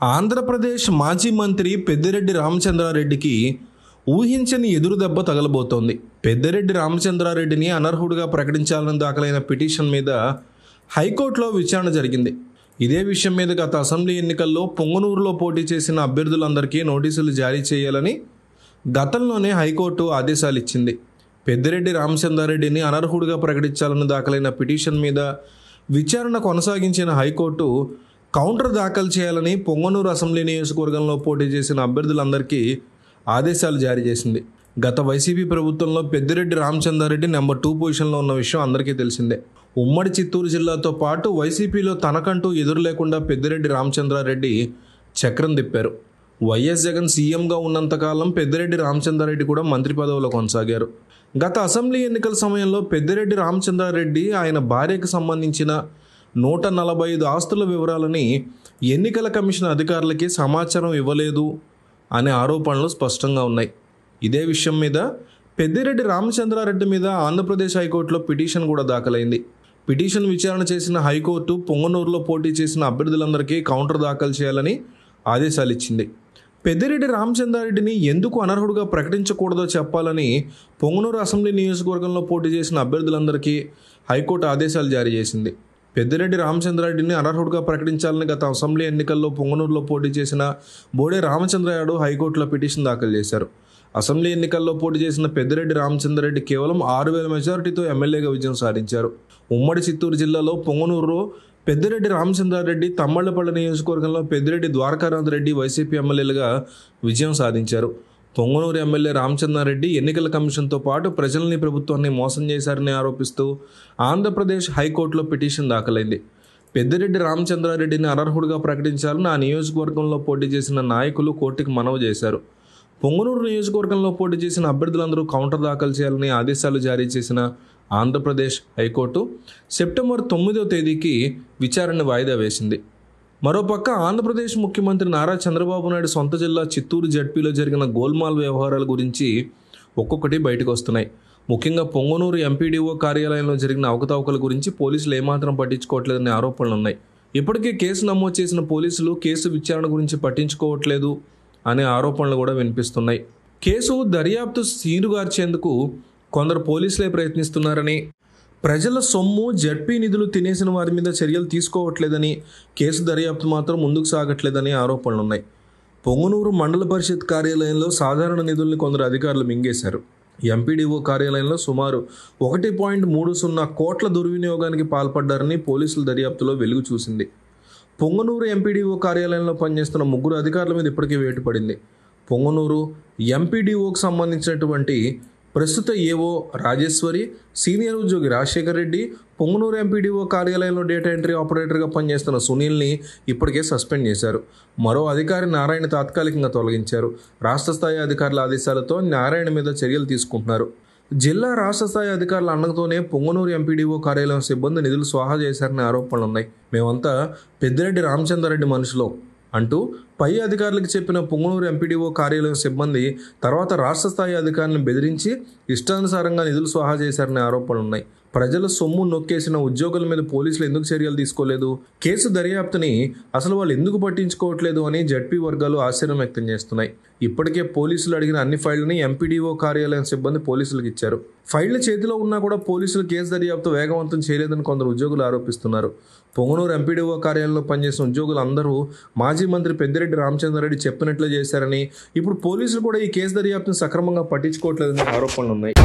ఆంధ్రప్రదేశ్ మాజీ మంత్రి పెద్దిరెడ్డి రామచంద్రారెడ్డికి ఊహించని ఎదురు దెబ్బ తగలబోతోంది. పెద్దిరెడ్డి రామచంద్రారెడ్డిని అనర్హుడిగా ప్రకటించాలని దాఖలైన పిటిషన్ మీద హైకోర్టులో విచారణ జరిగింది. ఇదే విషయం మీద గత అసెంబ్లీ ఎన్నికల్లో పొంగనూరులో పోటీ చేసిన అభ్యర్థులందరికీ నోటీసులు జారీ చేయాలని గతంలోనే హైకోర్టు ఆదేశాలు ఇచ్చింది పెద్దిరెడ్డి రామచంద్రారెడ్డిని అనర్హుడిగా ప్రకటించాలని దాఖలైన పిటిషన్ మీద విచారణ కొనసాగించిన హైకోర్టు కౌంటర్ దాఖలు చేయాలని పొంగనూరు అసెంబ్లీ నియోజకవర్గంలో పోటీ చేసిన అభ్యర్థులందరికీ ఆదేశాలు జారీ చేసింది. గత వైసీపీ ప్రభుత్వంలో పెద్దిరెడ్డి రామచంద్రారెడ్డి నెంబర్ టూ పొజిషన్లో ఉన్న విషయం అందరికీ తెలిసిందే. ఉమ్మడి చిత్తూరు జిల్లాతో పాటు వైసీపీలో తనకంటూ ఎదురు లేకుండా పెద్దిరెడ్డి రామచంద్రారెడ్డి చక్రం తిప్పారు. వైఎస్ జగన్ సీఎంగా ఉన్నంతకాలం పెద్దిరెడ్డి రామచంద్రారెడ్డి కూడా మంత్రి పదవిలో కొనసాగారు. గత అసెంబ్లీ ఎన్నికల సమయంలో పెద్దిరెడ్డి రామచంద్రారెడ్డి ఆయన భార్యకు సంబంధించిన నూట నలభై ఐదు ఆస్తుల వివరాలని ఎన్నికల కమిషన్ అధికారులకి సమాచారం ఇవ్వలేదు అనే ఆరోపణలు స్పష్టంగా ఉన్నాయి. ఇదే విషయం మీద పెద్దిరెడ్డి రామచంద్రారెడ్డి మీద ఆంధ్రప్రదేశ్ హైకోర్టులో పిటిషన్ కూడా దాఖలైంది. పిటిషన్ విచారణ చేసిన హైకోర్టు పొంగనూరులో పోటీ చేసిన అభ్యర్థులందరికీ కౌంటర్ దాఖలు చేయాలని ఆదేశాలు ఇచ్చింది. పెద్దిరెడ్డి రామచంద్రారెడ్డిని ఎందుకు అనర్హుడుగా ప్రకటించకూడదో చెప్పాలని పొంగనూరు అసెంబ్లీ నియోజకవర్గంలో పోటీ చేసిన అభ్యర్థులందరికీ హైకోర్టు ఆదేశాలు జారీ చేసింది. పెద్దిరెడ్డి రామచంద్రారెడ్డిని అనర్హుడుగా ప్రకటించాలని గత అసెంబ్లీ ఎన్నికల్లో పొంగనూరులో పోటీ చేసిన బోడే రామచంద్ర హైకోర్టులో పిటిషన్ దాఖలు చేశారు. అసెంబ్లీ ఎన్నికల్లో పోటీ చేసిన పెద్దిరెడ్డి రామచంద్రారెడ్డి కేవలం ఆరు వేల మెజారిటీతో ఎమ్మెల్యేగా విజయం సాధించారు. ఉమ్మడి చిత్తూరు జిల్లాలో పొంగనూరులో పెద్దిరెడ్డి రామచంద్రారెడ్డి తమ్మళ్ళపల్లి నియోజకవర్గంలో పెద్దిరెడ్డి ద్వారకానాథ్ రెడ్డి వైసీపీ ఎమ్మెల్యేలుగా విజయం సాధించారు. పొంగనూరు ఎమ్మెల్యే రామచంద్రారెడ్డి ఎన్నికల కమిషన్తో పాటు ప్రజల్ని ప్రభుత్వాన్ని మోసం చేశారని ఆరోపిస్తూ ఆంధ్రప్రదేశ్ హైకోర్టులో పిటిషన్ దాఖలైంది. పెద్దిరెడ్డి రామచంద్రారెడ్డిని అనర్హుడిగా ప్రకటించాలని ఆ నియోజకవర్గంలో పోటీ చేసిన నాయకులు కోర్టుకు మనవి చేశారు. పొంగనూరు నియోజకవర్గంలో పోటీ చేసిన అభ్యర్థులందరూ కౌంటర్ దాఖలు చేయాలని ఆదేశాలు జారీ చేసిన ఆంధ్రప్రదేశ్ హైకోర్టు సెప్టెంబర్ తొమ్మిదో తేదీకి విచారణ వాయిదా వేసింది. మరోపక్క ఆంధ్రప్రదేశ్ ముఖ్యమంత్రి నారా చంద్రబాబు నాయుడు సొంత జిల్లా చిత్తూరు జడ్పీలో జరిగిన గోల్మాల్ వ్యవహారాల గురించి ఒక్కొక్కటి బయటకు వస్తున్నాయి. ముఖ్యంగా పొంగనూరు ఎంపీడీఓ కార్యాలయంలో జరిగిన అవకతవకల గురించి పోలీసులు ఏమాత్రం పట్టించుకోవట్లేదనే ఆరోపణలు ఉన్నాయి. ఇప్పటికే కేసు నమోదు చేసిన పోలీసులు కేసు విచారణ గురించి పట్టించుకోవట్లేదు అనే ఆరోపణలు కూడా వినిపిస్తున్నాయి. కేసు దర్యాప్తు సీరుగార్చేందుకు కొందరు పోలీసులే ప్రయత్నిస్తున్నారని ప్రజల సొమ్ము జడ్పీ నిధులు తినేసిన వారి మీద చర్యలు తీసుకోవట్లేదని కేసు దర్యాప్తు మాత్రం ముందుకు సాగట్లేదని ఆరోపణలు ఉన్నాయి పొంగనూరు మండల పరిషత్ కార్యాలయంలో సాధారణ నిధుల్ని కొందరు అధికారులు మింగేశారు. ఎంపీడీఓ కార్యాలయంలో సుమారు ఒకటి పాయింట్ మూడు సున్నా కోట్ల దుర్వినియోగానికి పాల్పడ్డారని పోలీసుల దర్యాప్తులో వెలుగు చూసింది. పొంగనూరు ఎంపీడీఓ కార్యాలయంలో పనిచేస్తున్న ముగ్గురు అధికారుల మీద ఇప్పటికే వేటు పడింది. పొంగనూరు ఎంపీడీఓకి సంబంధించినటువంటి ప్రస్తుత ఏవో రాజేశ్వరి సీనియర్ ఉద్యోగి రాజశేఖర్ రెడ్డి పొంగనూరు ఎంపీడీఓ కార్యాలయంలో డేటా ఎంట్రీ ఆపరేటర్గా పనిచేస్తున్న సునీల్ని ఇప్పటికే సస్పెండ్ చేశారు. మరో అధికారి నారాయణ తాత్కాలికంగా తొలగించారు. రాష్ట్ర స్థాయి అధికారుల ఆదేశాలతో నారాయణ మీద చర్యలు తీసుకుంటున్నారు. జిల్లా రాష్ట్ర స్థాయి అధికారుల అండతోనే పొంగనూరు ఎంపీడీఓ కార్యాలయం సిబ్బంది నిధులు స్వాహా చేశారనే ఆరోపణలు ఉన్నాయి మేమంతా పెద్దిరెడ్డి రామచంద్రారెడ్డి మనుషులు. అంటూ పై అధికారులకు చెప్పిన పొంగనూరు ఎంపీడీఓ కార్యాలయం సిబ్బంది తర్వాత రాష్ట్ర స్థాయి అధికారులను బెదిరించి ఇష్టానుసారంగా నిధులు స్వాహా చేశారనే ఆరోపణలు ఉన్నాయి ప్రజల సొమ్ము నొక్కేసిన ఉద్యోగుల మీద పోలీసులు ఎందుకు చర్యలు తీసుకోలేదు? కేసు దర్యాప్తుని అసలు వాళ్ళు ఎందుకు పట్టించుకోవట్లేదు అని జడ్పీ వర్గాలు ఆశ్చర్యం వ్యక్తం చేస్తున్నాయి. ఇప్పటికే పోలీసులు అడిగిన అన్ని ఫైళ్ళని ఎంపీడీఓ కార్యాలయం సిబ్బంది పోలీసులకు ఇచ్చారు. ఫైళ్ళ చేతిలో ఉన్నా కూడా పోలీసులు కేసు దర్యాప్తు వేగవంతం చేయలేదని కొందరు ఉద్యోగులు ఆరోపిస్తున్నారు. పొంగనూరు ఎంపీడీఓ కార్యాలయంలో పనిచేసిన ఉద్యోగులు అందరూ మాజీ మంత్రి పెద్దిరెడ్డి రామచంద్రారెడ్డి చెప్పినట్లే చేశారని ఇప్పుడు పోలీసులు కూడా ఈ కేసు దర్యాప్తును సక్రమంగా పట్టించుకోవట్లేదని ఆరోపణలు ఉన్నాయి